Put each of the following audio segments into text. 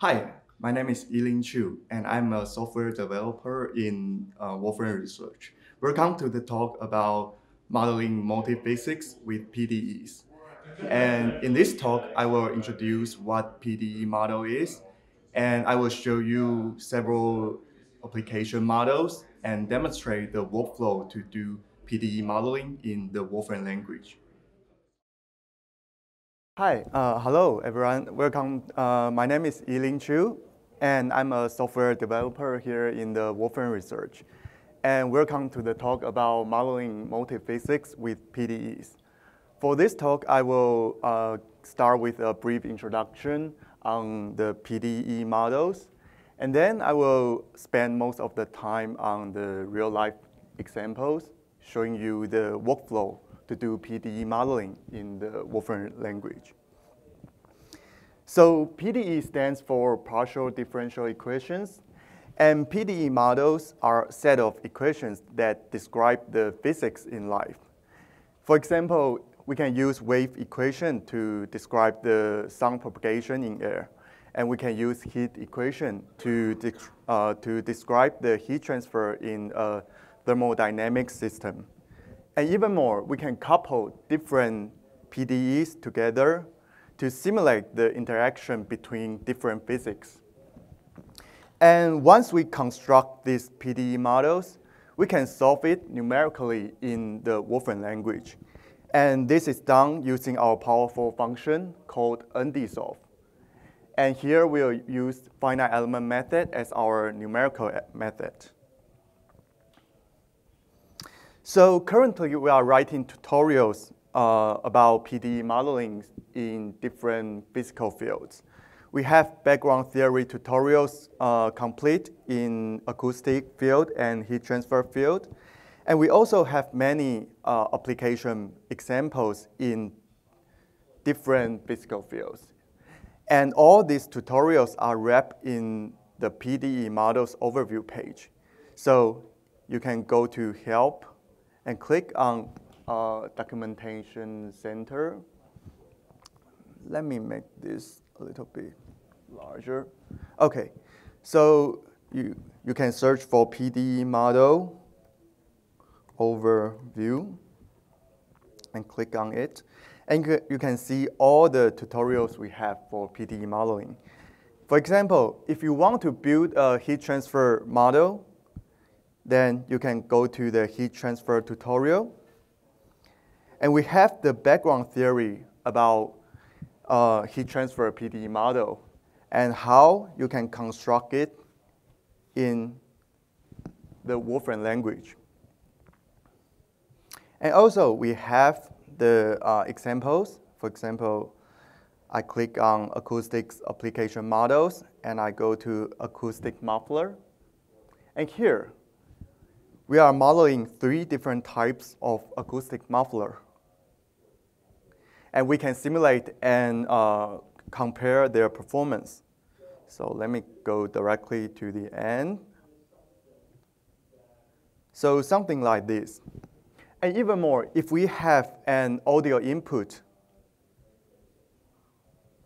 Hi, my name is Yi Lin Chiu, and I'm a software developer in uh, Wolfram Research. Welcome to the talk about modeling multiphysics with PDEs. And in this talk, I will introduce what PDE model is, and I will show you several application models and demonstrate the workflow to do PDE modeling in the Wolfram language. Hi, uh, hello everyone. Welcome. Uh, my name is Yi Lin Chiu, and I'm a software developer here in the Wolfram Research. And welcome to the talk about modeling multiphysics with PDEs. For this talk, I will uh, start with a brief introduction on the PDE models, and then I will spend most of the time on the real-life examples, showing you the workflow to do PDE modeling in the Wolfram language. So PDE stands for partial differential equations, and PDE models are a set of equations that describe the physics in life. For example, we can use wave equation to describe the sound propagation in air. And we can use heat equation to, de uh, to describe the heat transfer in a thermodynamic system. And even more, we can couple different PDEs together to simulate the interaction between different physics. And once we construct these PDE models, we can solve it numerically in the Wolfram language. And this is done using our powerful function called NDSolve. And here we'll use finite element method as our numerical method. So currently we are writing tutorials uh, about PDE modeling in different physical fields. We have background theory tutorials uh, complete in acoustic field and heat transfer field. And we also have many uh, application examples in different physical fields. And all these tutorials are wrapped in the PDE models overview page. So you can go to help and click on uh, documentation center. Let me make this a little bit larger. Okay, so you, you can search for PDE model overview and click on it. And you can see all the tutorials we have for PDE modeling. For example, if you want to build a heat transfer model, then you can go to the heat transfer tutorial. And we have the background theory about uh, heat transfer PDE model and how you can construct it in the Wolfram language. And also, we have the uh, examples. For example, I click on acoustics application models, and I go to acoustic muffler. And here, we are modeling three different types of acoustic muffler. And we can simulate and uh, compare their performance. So let me go directly to the end. So something like this. And even more, if we have an audio input,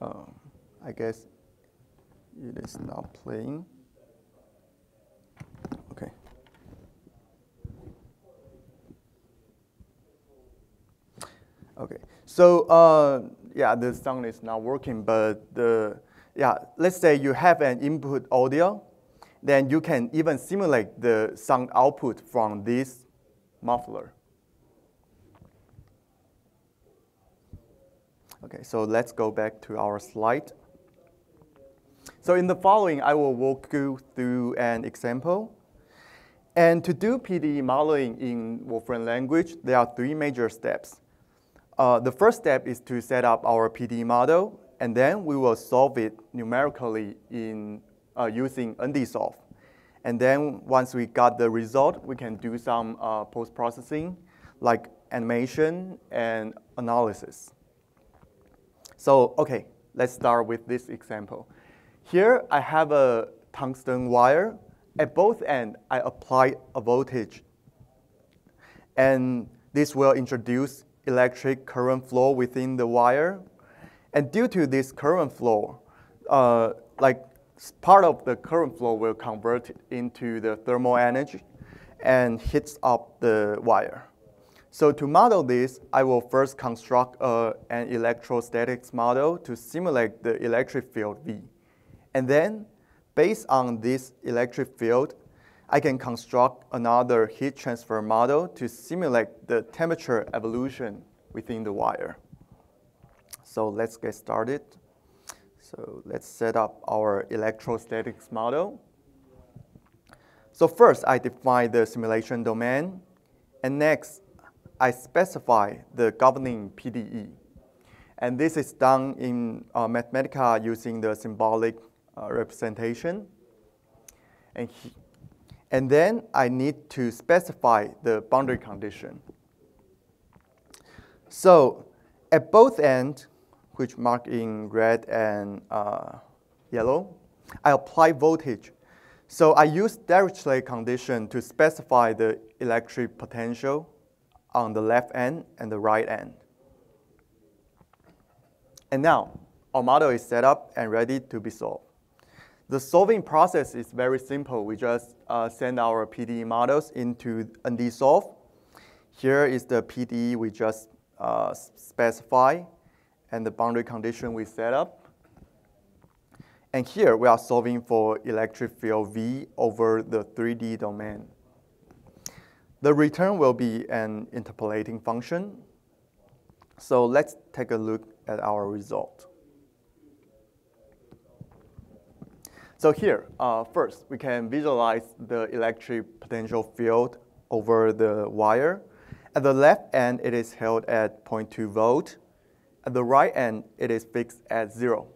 uh, I guess it is not playing. Okay, so uh, yeah, the sound is not working, but the, yeah, let's say you have an input audio, then you can even simulate the sound output from this muffler. Okay, so let's go back to our slide. So in the following, I will walk you through an example. And to do PDE modeling in Wolfram language, there are three major steps. Uh, the first step is to set up our PD model, and then we will solve it numerically in uh, using NDSolve. And then once we got the result, we can do some uh, post-processing, like animation and analysis. So, okay, let's start with this example. Here, I have a tungsten wire. At both ends, I apply a voltage. And this will introduce electric current flow within the wire. And due to this current flow, uh, like part of the current flow will convert into the thermal energy and heats up the wire. So to model this, I will first construct uh, an electrostatics model to simulate the electric field V. And then, based on this electric field, I can construct another heat transfer model to simulate the temperature evolution within the wire. So let's get started. So let's set up our electrostatics model. So first, I define the simulation domain. And next, I specify the governing PDE. And this is done in uh, Mathematica using the symbolic uh, representation. And, and then I need to specify the boundary condition. So at both ends, which marked in red and uh, yellow, I apply voltage. So I use Dirichlet condition to specify the electric potential on the left end and the right end. And now, our model is set up and ready to be solved. The solving process is very simple. We just uh, send our PDE models into NDSolve. Here is the PDE we just uh, specify and the boundary condition we set up. And here we are solving for electric field V over the 3D domain. The return will be an interpolating function. So let's take a look at our result. So here, uh, first, we can visualize the electric potential field over the wire. At the left end, it is held at 0.2 volt. At the right end, it is fixed at zero,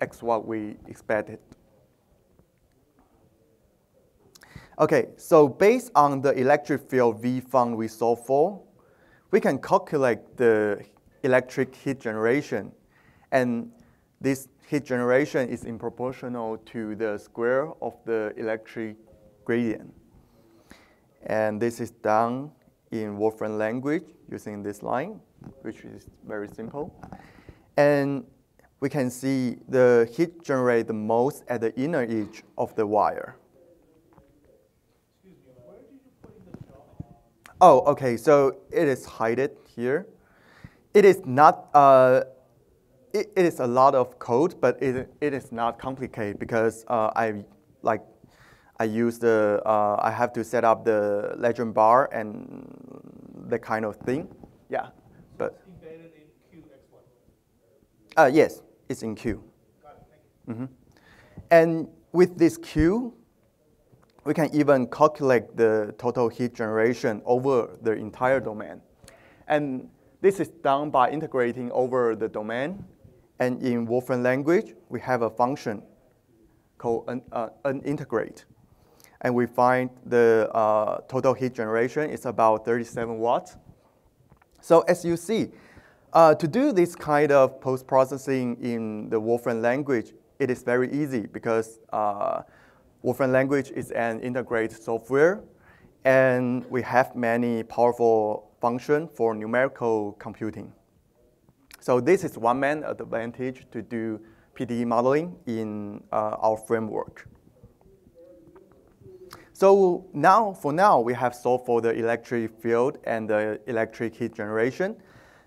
x what we expected. Okay, so based on the electric field V fund we solved for, we can calculate the electric heat generation. And this heat generation is in proportional to the square of the electric gradient. And this is done in Wolfram language using this line which is very simple. And we can see the heat generated the most at the inner edge of the wire. Oh, okay, so it is hidden here. It is not, uh, it, it is a lot of code, but it, it is not complicated because uh, I like I use the, uh, I have to set up the legend bar and the kind of thing. Yeah. But embedded in QX1. Uh, yes, it's in Q. Got it. Thank you. Mm -hmm. And with this Q, we can even calculate the total heat generation over the entire domain. And this is done by integrating over the domain. And in Wolfram language, we have a function called un, uh. And we find the uh, total heat generation is about 37 watts. So as you see, uh, to do this kind of post-processing in the Wolfram language, it is very easy because uh, Wolfram language is an integrated software, and we have many powerful functions for numerical computing. So this is one main advantage to do PDE modeling in uh, our framework. So now, for now, we have solved for the electric field and the electric heat generation.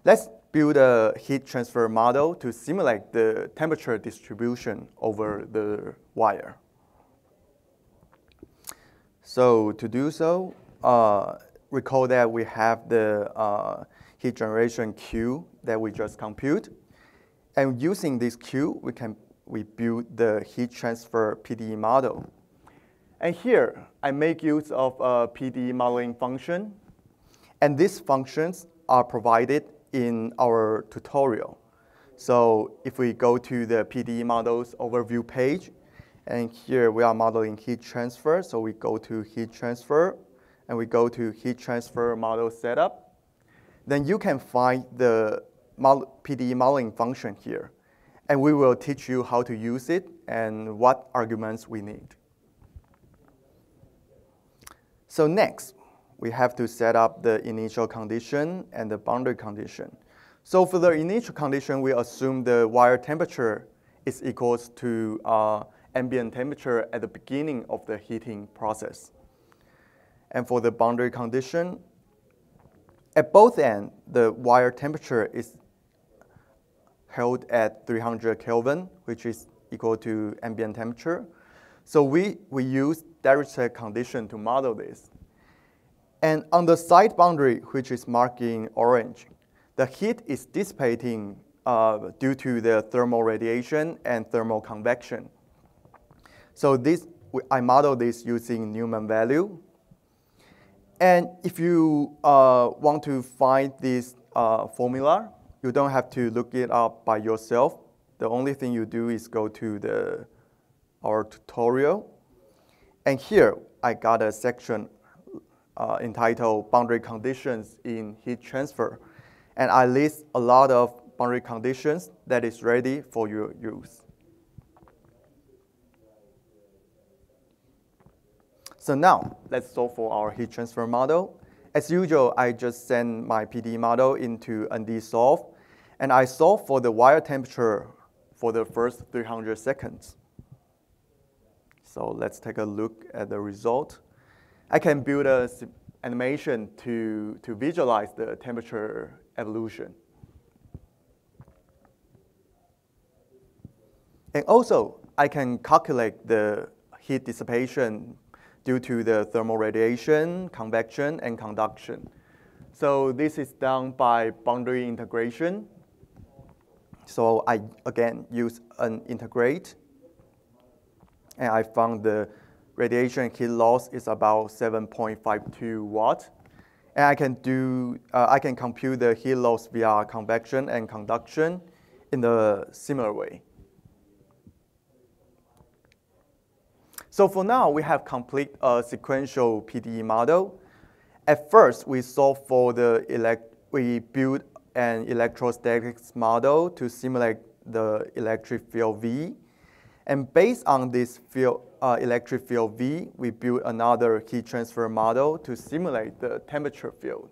Let's build a heat transfer model to simulate the temperature distribution over the wire. So to do so, uh, recall that we have the uh, heat generation Q that we just compute. And using this Q, we can we build the heat transfer PDE model. And here, I make use of a PDE modeling function. And these functions are provided in our tutorial. So if we go to the PDE models overview page, and here we are modeling heat transfer. So we go to heat transfer, and we go to heat transfer model setup. Then you can find the PDE modeling function here. And we will teach you how to use it and what arguments we need. So next, we have to set up the initial condition and the boundary condition. So for the initial condition, we assume the wire temperature is equals to uh, ambient temperature at the beginning of the heating process. And for the boundary condition, at both ends, the wire temperature is held at 300 Kelvin, which is equal to ambient temperature. So we, we use Dirichlet condition to model this. And on the side boundary, which is marked in orange, the heat is dissipating uh, due to the thermal radiation and thermal convection. So this, I model this using Neumann value. And if you uh, want to find this uh, formula, you don't have to look it up by yourself. The only thing you do is go to the, our tutorial. And here, I got a section uh, entitled Boundary Conditions in Heat Transfer. And I list a lot of boundary conditions that is ready for your use. So now, let's solve for our heat transfer model. As usual, I just send my PD model into NDSolve, and I solve for the wire temperature for the first 300 seconds. So let's take a look at the result. I can build an animation to, to visualize the temperature evolution. And also, I can calculate the heat dissipation due to the thermal radiation, convection, and conduction. So this is done by boundary integration. So I, again, use NIntegrate. And I found the radiation heat loss is about 7.52 watt. And I can do, uh, I can compute the heat loss via convection and conduction in a similar way. So for now, we have complete a sequential PDE model. At first, we solve for the elect we build an electrostatics model to simulate the electric field V. And based on this field, uh, electric field V, we build another heat transfer model to simulate the temperature field.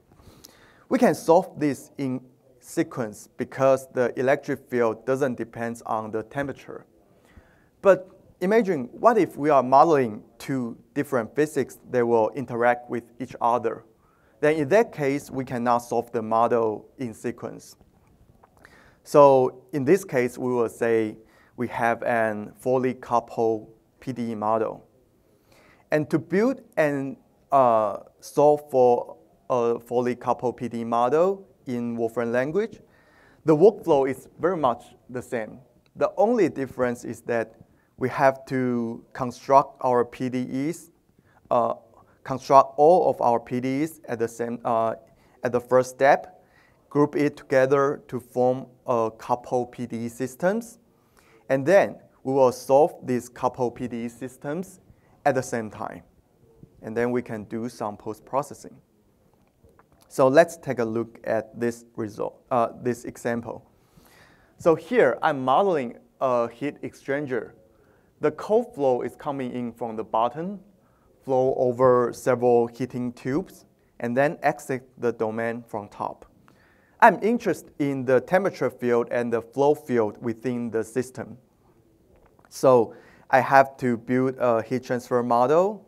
We can solve this in sequence because the electric field doesn't depend on the temperature. But imagine what if we are modeling two different physics that will interact with each other. Then in that case, we cannot solve the model in sequence. So in this case, we will say we have an fully coupled PDE model. And to build and uh, solve for a fully coupled PDE model in Wolfram language, the workflow is very much the same. The only difference is that we have to construct our PDEs, uh, construct all of our PDEs at the same uh, at the first step, group it together to form a couple PDE systems, and then we will solve these couple PDE systems at the same time, and then we can do some post processing. So let's take a look at this result, uh, this example. So here I'm modeling a heat exchanger the cold flow is coming in from the bottom, flow over several heating tubes, and then exit the domain from top. I'm interested in the temperature field and the flow field within the system. So I have to build a heat transfer model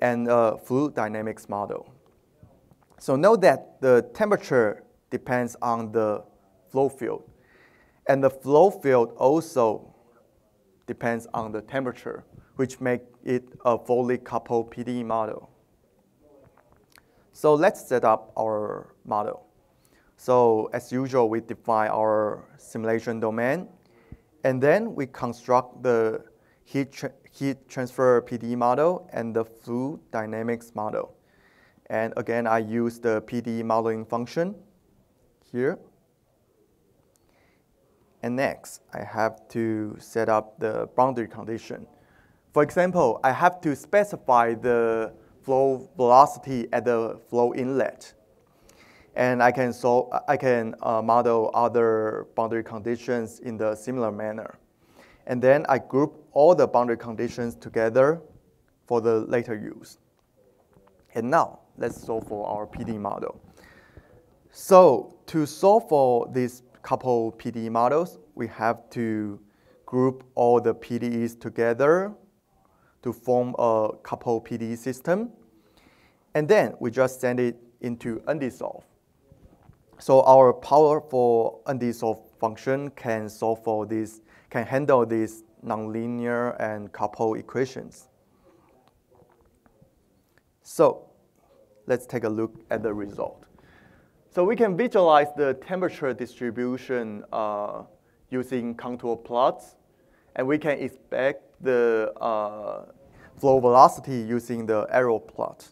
and a fluid dynamics model. So note that the temperature depends on the flow field. And the flow field also depends on the temperature, which make it a fully coupled PDE model. So let's set up our model. So as usual, we define our simulation domain, and then we construct the heat, tra heat transfer PDE model and the fluid dynamics model. And again, I use the PDE modeling function here. And next, I have to set up the boundary condition. For example, I have to specify the flow velocity at the flow inlet. And I can, so, I can uh, model other boundary conditions in the similar manner. And then I group all the boundary conditions together for the later use. And now, let's solve for our PD model. So to solve for this couple PDE models, we have to group all the PDEs together to form a couple PDE system. And then we just send it into NDSolve. So our powerful undissolved function can solve for this, can handle these nonlinear and couple equations. So let's take a look at the result. So we can visualize the temperature distribution uh, using contour plots, and we can expect the uh, flow velocity using the arrow plot.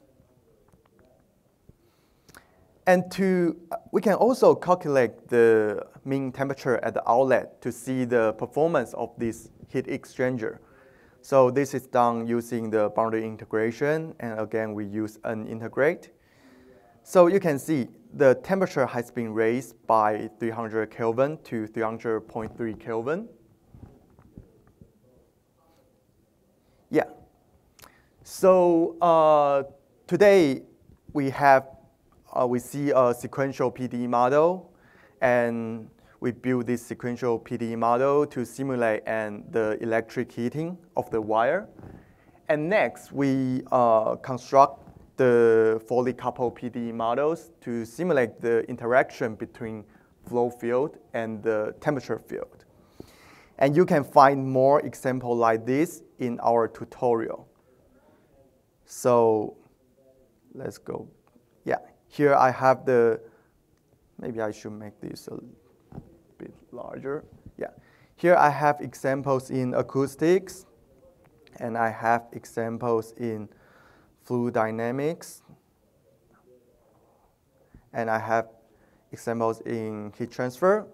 And to, we can also calculate the mean temperature at the outlet to see the performance of this heat exchanger. So this is done using the boundary integration, and again, we use NIntegrate. So you can see the temperature has been raised by 300 Kelvin to 300.3 Kelvin. Yeah. So uh, today we have uh, we see a sequential PDE model, and we build this sequential PDE model to simulate and the electric heating of the wire. And next, we uh, construct the fully coupled PDE models to simulate the interaction between flow field and the temperature field. And you can find more examples like this in our tutorial. So let's go. Yeah, here I have the, maybe I should make this a bit larger. Yeah, here I have examples in acoustics, and I have examples in fluid dynamics, and I have examples in heat transfer.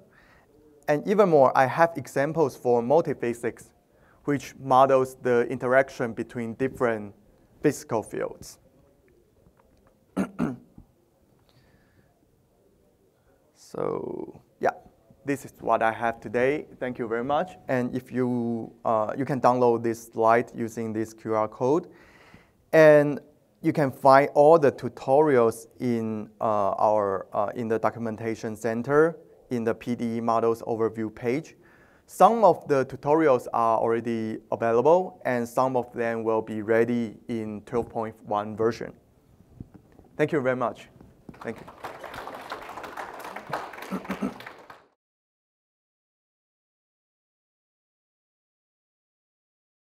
And even more, I have examples for multiphysics, which models the interaction between different physical fields. so yeah, this is what I have today. Thank you very much. And if you, uh, you can download this slide using this QR code. And you can find all the tutorials in uh, our, uh, in the documentation center in the PDE models overview page. Some of the tutorials are already available, and some of them will be ready in 12.1 version. Thank you very much. Thank you.